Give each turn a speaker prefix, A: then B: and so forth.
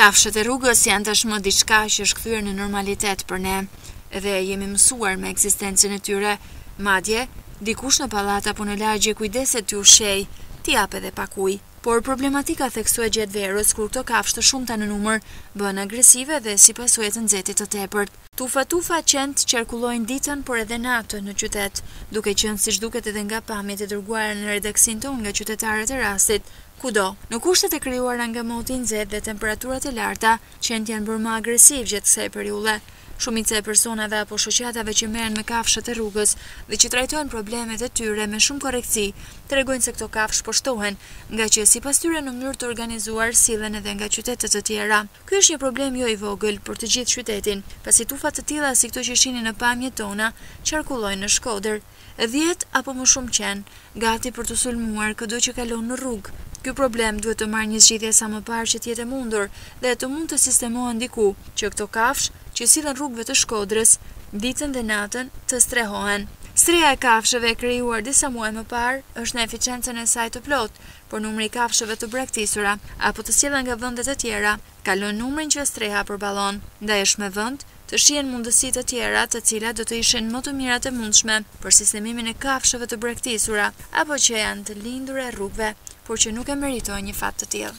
A: Kafshët e rrugës janë tashmë diçka që është kthyer në normalitet për ne dhe jemi mësuar me ekzistencën e tyre. Madje, dikush në pallat apo në lagje kujdeset t'i ushqejë, t'i japë edhe pak ujë. Por problematika theksohet gjatë verës kur këto kafshë të shumta në numër bëhen agresive dhe si pasojë e të nxehtit të tepërt. Tufa-tufa qentë qarkullojnë ditën por edhe natën në qytet, duke qenë siç duket edhe nga pamjet e dërguara në redaksinë tonë nga qytetarët e rastit. Kudo, në kushtet e krijuara nga moti i nxehtë dhe temperaturat e larta, qentë janë bërë më agresivë gjatë kësaj periudhe. Shumica e personave apo shoqatave që merren me kafshët e rrugës dhe që trajtojnë problemet e tyre me shumë korrektësi, tregojnë se këto kafshë po shtohen, ngaqë, sipas tyre, në mënyrë të organizuar sillen edhe nga qytete të tjera. Ky është një problem jo i vogël, për të gjithë qytetin, pasi tufa të tilla si këto që shihni në pamjet tona, qarkullojnë në Shkodër. Dhjetë apo më shumë qen gati për të sulmuar këdo që kalon në rrugë. Ky problem duhet të marrë një zgjidhje sa më parë që të jetë e mundur dhe të mund të sistemohen diku që këto kafshë që sillen rrugëve të Shkodrës ditën dhe natën të strehohen. Streha e kafshëve e krijuar disa muaj më parë është në eficiencën e saj të plotë, por numri i kafshëve të braktisura apo të sjella nga vende të tjera kalon numrin që streha përballon, ndaj është me vend të shihen mundësi të tjera të cilat do të ishin më të mirat e mundshme për sistemimin e kafshëve të braktisura apo që janë të lindura rrugëve, por që nuk e meritojnë një fat të tillë.